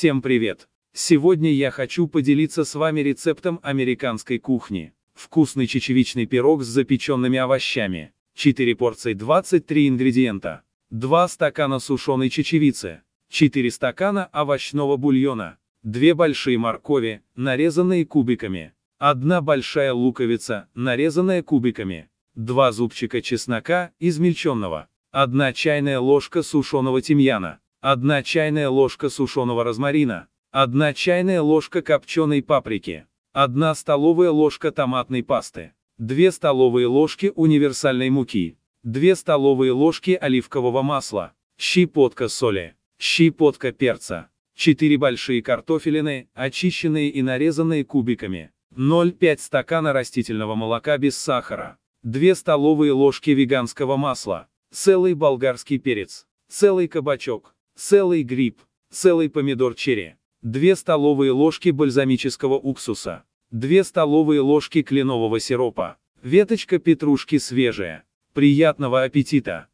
Всем привет! Сегодня я хочу поделиться с вами рецептом американской кухни. Вкусный чечевичный пирог с запеченными овощами. 4 порции 23 ингредиента. 2 стакана сушеной чечевицы. 4 стакана овощного бульона. 2 большие моркови, нарезанные кубиками. 1 большая луковица, нарезанная кубиками. 2 зубчика чеснока, измельченного. 1 чайная ложка сушеного тимьяна. 1 чайная ложка сушеного розмарина. 1 чайная ложка копченой паприки. 1 столовая ложка томатной пасты. 2 столовые ложки универсальной муки. 2 столовые ложки оливкового масла. Щепотка соли. Щепотка перца. 4 большие картофелины, очищенные и нарезанные кубиками. 0,5 стакана растительного молока без сахара. 2 столовые ложки веганского масла. Целый болгарский перец. Целый кабачок. Целый гриб. Целый помидор черри. 2 столовые ложки бальзамического уксуса. 2 столовые ложки кленового сиропа. Веточка петрушки свежая. Приятного аппетита!